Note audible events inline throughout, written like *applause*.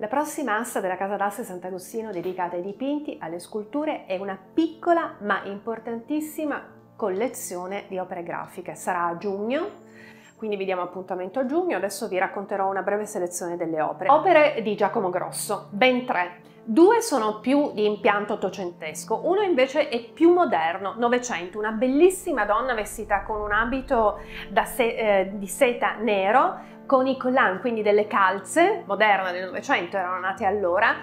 La prossima asta della Casa d'Asse Sant'Agostino dedicata ai dipinti, alle sculture è una piccola ma importantissima collezione di opere grafiche. Sarà a giugno, quindi vi diamo appuntamento a giugno. Adesso vi racconterò una breve selezione delle opere. Opere di Giacomo Grosso, ben tre. Due sono più di impianto ottocentesco, uno invece è più moderno, novecento, una bellissima donna vestita con un abito se eh, di seta nero con i collan, quindi delle calze, moderne del Novecento, erano nate allora,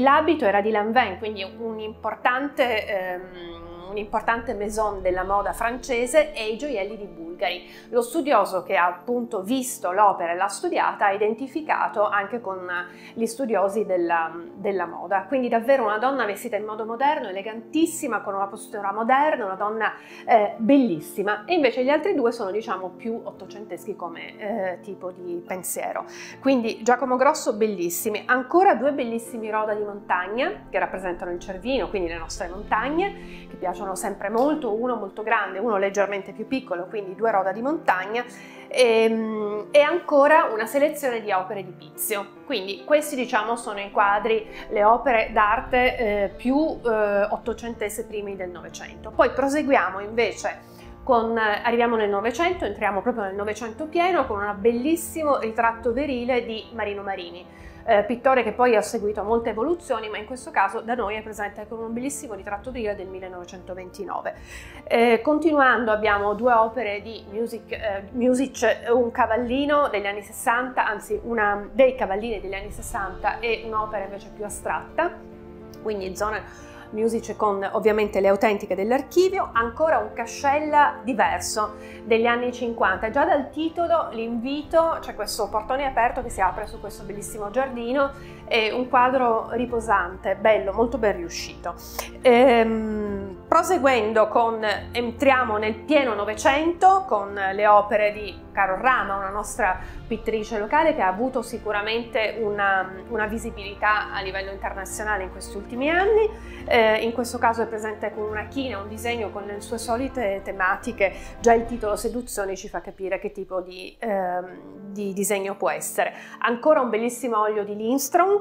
l'abito era di Lanvin, quindi un importante... Ehm, un'importante maison della moda francese e i gioielli di Bulgari. Lo studioso che ha appunto visto l'opera e l'ha studiata ha identificato anche con gli studiosi della, della, moda. Quindi davvero una donna vestita in modo moderno, elegantissima, con una postura moderna, una donna eh, bellissima. E invece gli altri due sono diciamo più ottocenteschi come eh, tipo di pensiero. Quindi Giacomo Grosso bellissimi. Ancora due bellissimi roda di montagna che rappresentano il Cervino, quindi le nostre montagne, che piacciono sempre molto, uno molto grande, uno leggermente più piccolo, quindi due roda di montagna, e, ehm, e ancora una selezione di opere di Pizio. Quindi questi diciamo sono i quadri, le opere d'arte eh, più eh, ottocentesche primi del Novecento. Poi proseguiamo invece con, arriviamo nel Novecento, entriamo proprio nel Novecento pieno con un bellissimo ritratto verile di Marino Marini eh, pittore che poi ha seguito molte evoluzioni, ma in questo caso da noi è presente con un bellissimo ritratto di del 1929. Eh, continuando abbiamo due opere di Music, eh, Music, un cavallino degli anni 60, anzi una dei cavallini degli anni 60 e un'opera invece più astratta, quindi zone music con ovviamente le autentiche dell'archivio, ancora un cascella diverso degli anni 50. Già dal titolo l'invito, c'è questo portone aperto che si apre su questo bellissimo giardino, è un quadro riposante, bello, molto ben riuscito. Ehm, proseguendo con, entriamo nel pieno Novecento con le opere di Carol Rama, una nostra pittrice locale che ha avuto sicuramente una, una visibilità a livello internazionale in questi ultimi anni. Eh, in questo caso è presente con una china, un disegno con le sue solite tematiche. Già il titolo Seduzioni ci fa capire che tipo di, eh, di disegno può essere. Ancora un bellissimo olio di Lindstrom,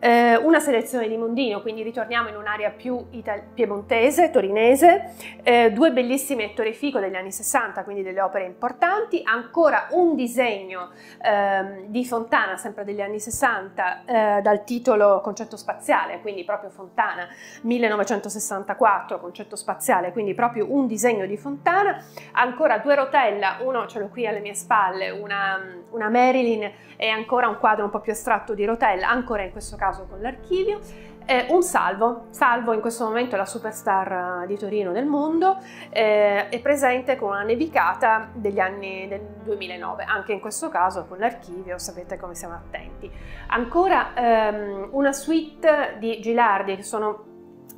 eh, una selezione di Mondino, quindi ritorniamo in un'area più piemontese, torinese, eh, due bellissimi Ettore Fico degli anni 60, quindi delle opere importanti, ancora un disegno eh, di Fontana, sempre degli anni 60, eh, dal titolo Concetto spaziale, quindi proprio Fontana, 1964, Concetto spaziale, quindi proprio un disegno di Fontana, ancora due rotella, uno ce l'ho qui alle mie spalle, una, una Marilyn e ancora un quadro un po' più astratto di rotella, ancora in questo caso con l'archivio, eh, un Salvo, Salvo in questo momento è la superstar eh, di Torino nel mondo, eh, è presente con una nevicata degli anni del 2009, anche in questo caso con l'archivio sapete come siamo attenti. Ancora ehm, una suite di Gilardi che sono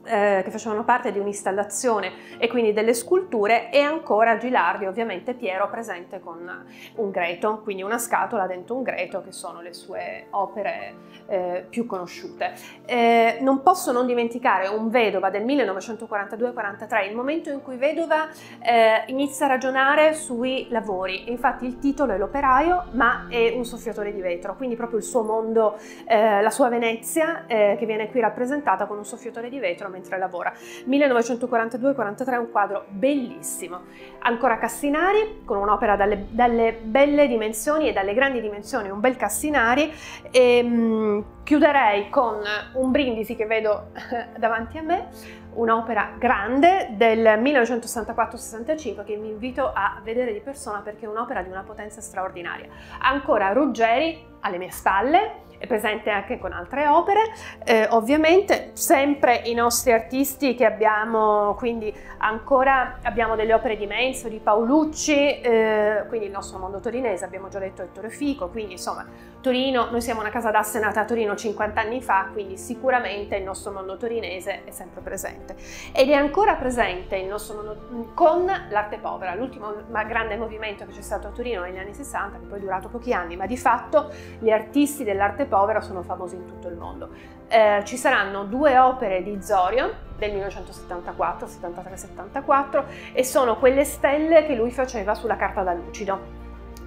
eh, che facevano parte di un'installazione e quindi delle sculture e ancora Gilardi ovviamente Piero presente con un greto, quindi una scatola dentro un greto che sono le sue opere eh, più conosciute. Eh, non posso non dimenticare un Vedova del 1942-43, il momento in cui Vedova eh, inizia a ragionare sui lavori, infatti il titolo è l'operaio ma è un soffiatore di vetro, quindi proprio il suo mondo, eh, la sua Venezia eh, che viene qui rappresentata con un soffiatore di vetro mentre lavora. 1942-43 è un quadro bellissimo. Ancora Cassinari, con un'opera dalle, dalle, belle dimensioni e dalle grandi dimensioni, un bel Cassinari. E, ehm, mh, chiuderei con un brindisi che vedo *laughs* davanti a me, un'opera grande del 1964-65 che vi invito a vedere di persona perché è un'opera di una potenza straordinaria. Ancora Ruggeri alle mie spalle, è presente anche con altre opere, eh, ovviamente sempre i nostri artisti che abbiamo, quindi ancora abbiamo delle opere di Menzo, di Paolucci, eh, quindi il nostro mondo torinese, abbiamo già detto Ettore Fico, quindi insomma Torino, noi siamo una casa d'asse nata a Torino 50 anni fa, quindi sicuramente il nostro mondo torinese è sempre presente. Ed è ancora presente il nostro mondo con l'arte povera, l'ultimo grande movimento che c'è stato a Torino negli anni 60, che poi è durato pochi anni, ma di fatto gli artisti dell'arte povera sono famosi in tutto il mondo. Eh, ci saranno due opere di Zorio del 1974, 73-74 e sono quelle stelle che lui faceva sulla carta da lucido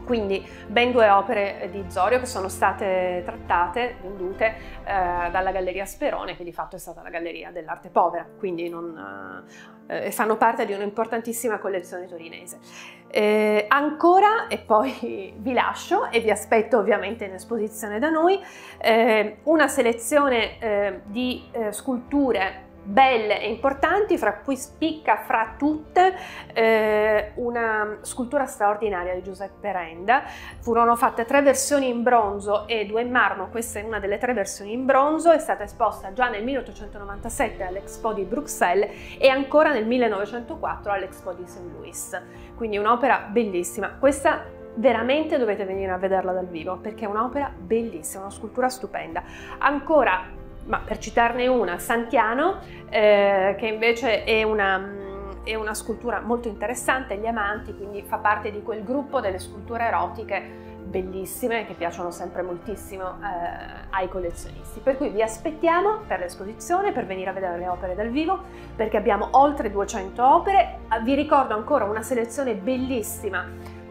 quindi ben due opere di Zorio che sono state trattate, vendute eh, dalla Galleria Sperone, che di fatto è stata la galleria dell'arte povera, quindi non, eh, fanno parte di un'importantissima collezione torinese. Eh, ancora, e poi *laughs* vi lascio e vi aspetto ovviamente in esposizione da noi, eh, una selezione eh, di eh, sculture belle e importanti, fra cui spicca fra tutte eh, una scultura straordinaria di Giuseppe Renda. Furono fatte tre versioni in bronzo e due in marmo, questa è una delle tre versioni in bronzo, è stata esposta già nel 1897 all'Expo di Bruxelles e ancora nel 1904 all'Expo di St. Louis. Quindi un'opera bellissima. Questa veramente dovete venire a vederla dal vivo perché è un'opera bellissima, una scultura stupenda. Ancora ma per citarne una, Santiano, eh, che invece è una è una scultura molto interessante, gli amanti, quindi fa parte di quel gruppo delle sculture erotiche bellissime che piacciono sempre moltissimo eh, ai collezionisti. Per cui vi aspettiamo per l'esposizione, per venire a vedere le opere dal vivo, perché abbiamo oltre 200 opere. Vi ricordo ancora una selezione bellissima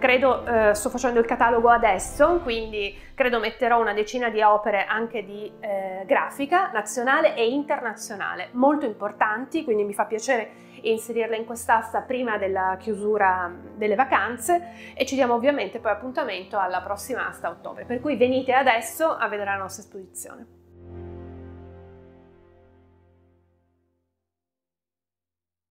credo eh, sto facendo il catalogo adesso, quindi credo metterò una decina di opere anche di eh, grafica nazionale e internazionale, molto importanti, quindi mi fa piacere inserirle in quest'asta prima della chiusura delle vacanze e ci diamo ovviamente poi appuntamento alla prossima asta a ottobre, per cui venite adesso a vedere la nostra esposizione.